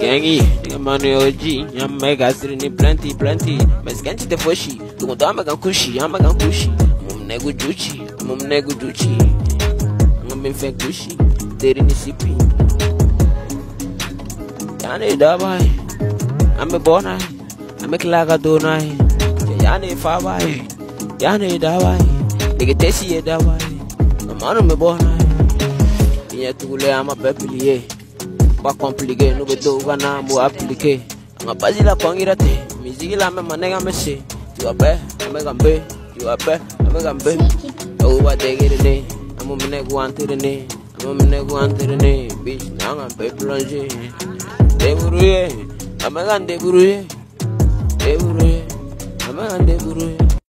gangi nigga money OG I'm mega ni plenty plenty. Mas ganti te foshi tungo do amaga kushi amaga kushi mum nego juchi mum nego juchi. Ngam fe kushi teri ni sipi. Yani dabai ame bona ame klaga do nai yani fa bai yani dabai nigga tesi dabai. Amano me bona Minha tugule ama pepilie Ba compliqué no beto gana mo appliqué Nga bazi la kwangira te Miziki la me manega me se Tu abe, ame gambe Tu abe, ame gambe Au ba degere ne Amo mene guantere ne Amo mene guantere ne Bitch nanga pe plonge Deburuye Ame gan deburuye Deburuye Ame gan deburuye